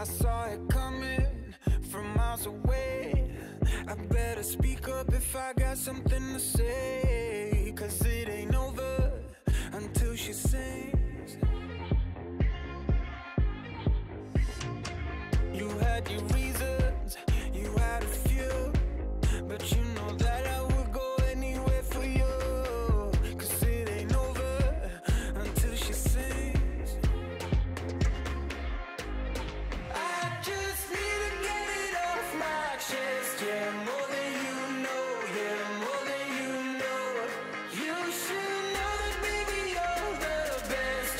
I saw it coming from miles away. I better speak up if I got something to say Cause it ain't over until she sings. You had your reasons, you had a few But you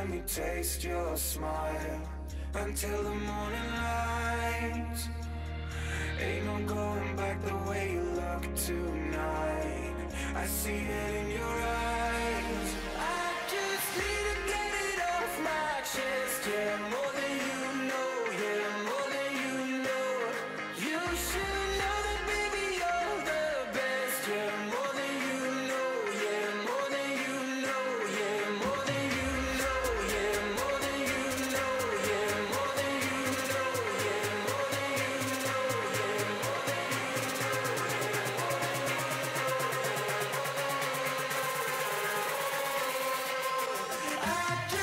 let me taste your smile until the morning light. Ain't no going back the way you look tonight. I see it in your I